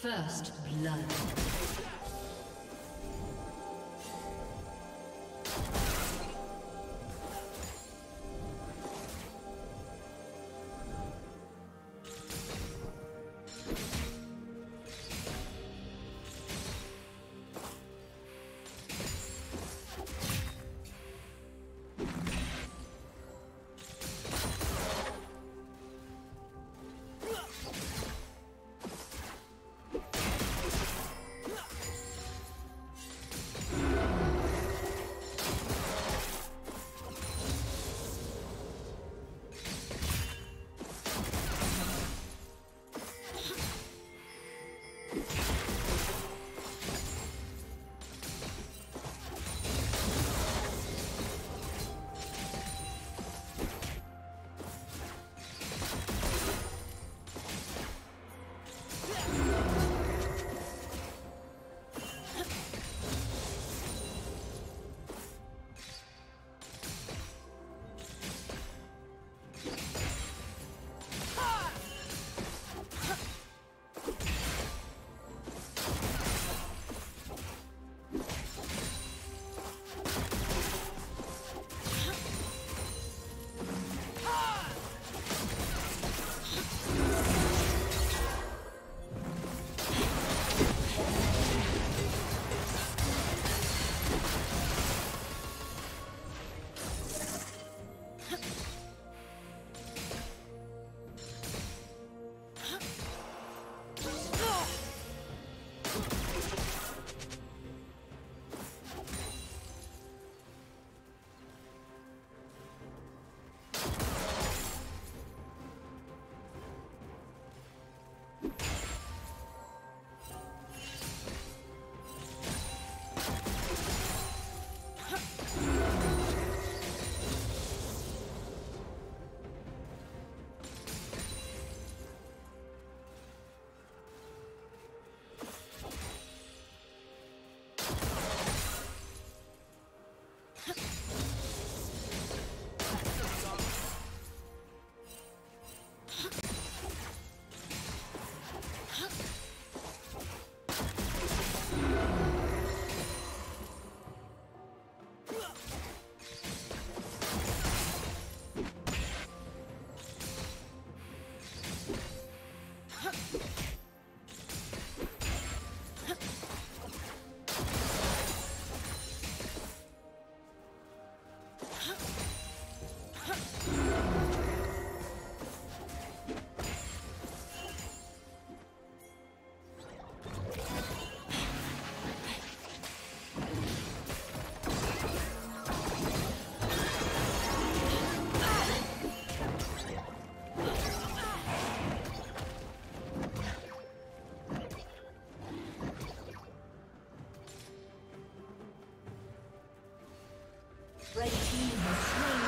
First blood. Red team has slain.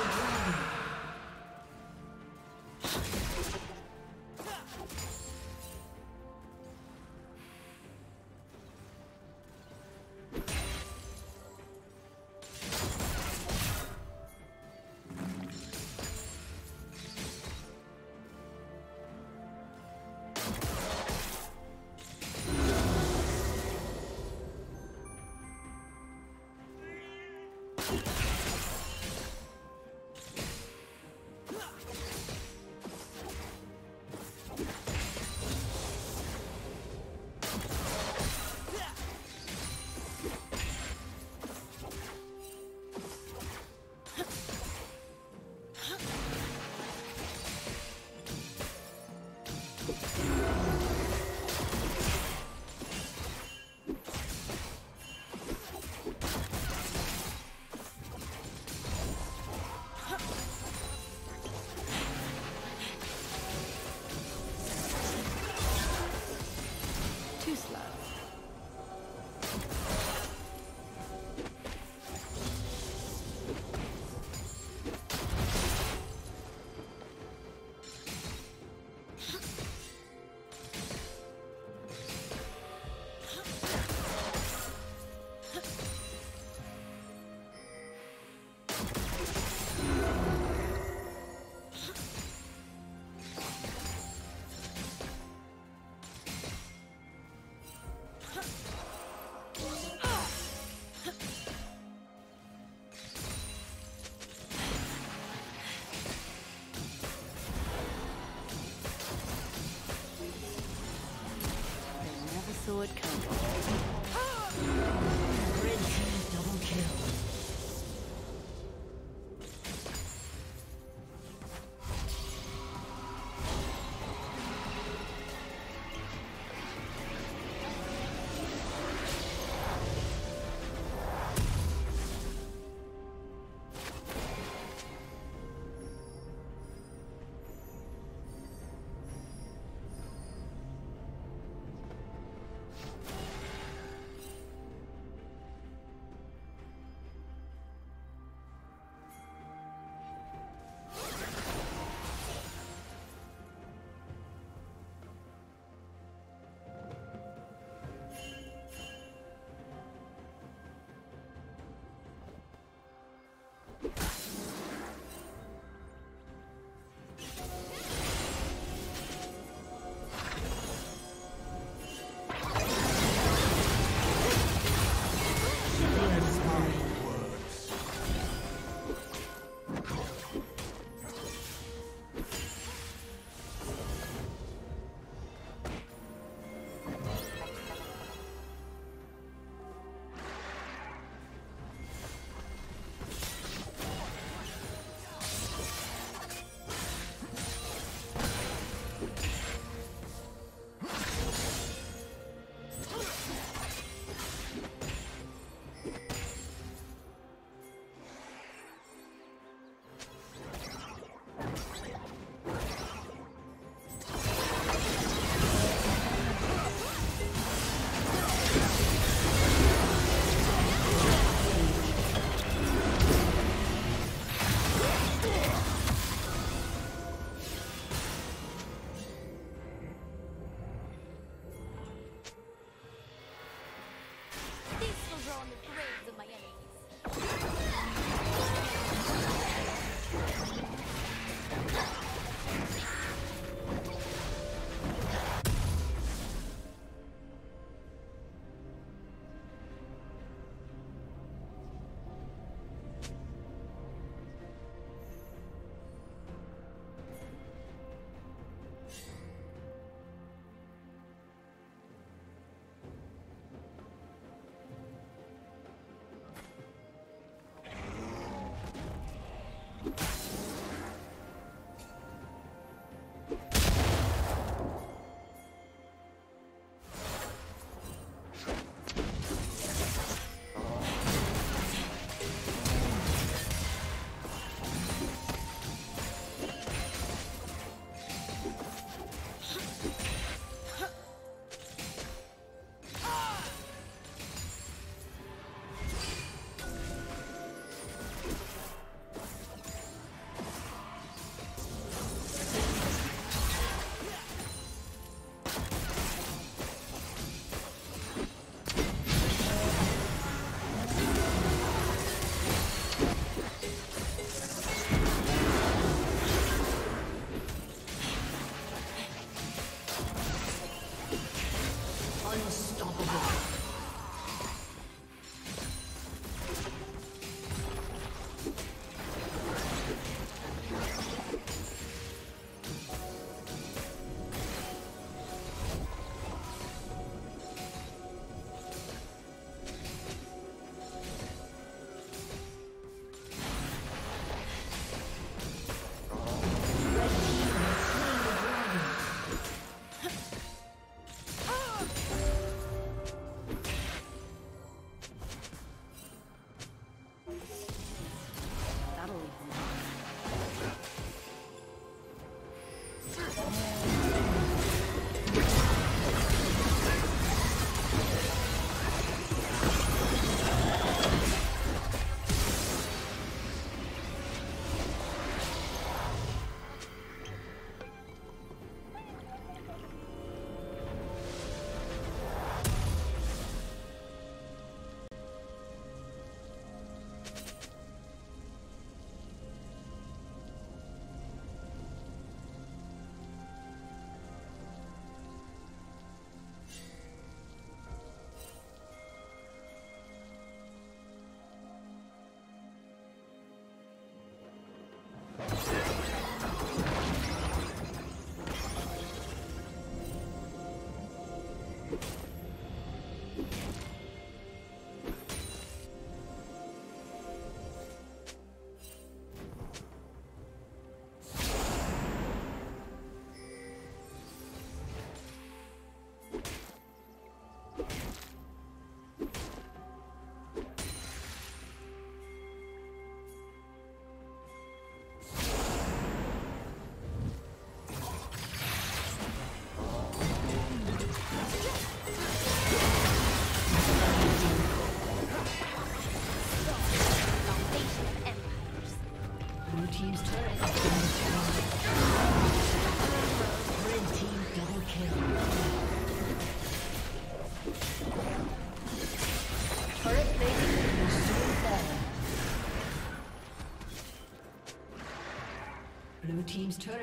Unstoppable.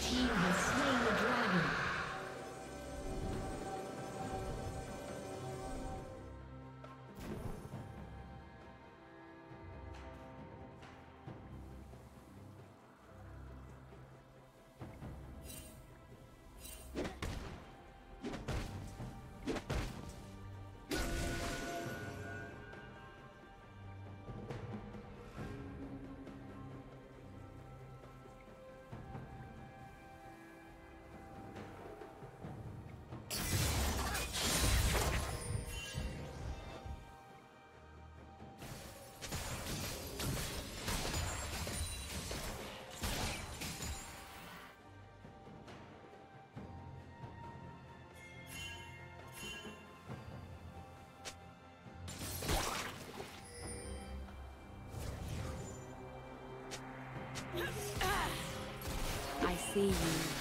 Team has see you.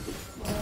Uh,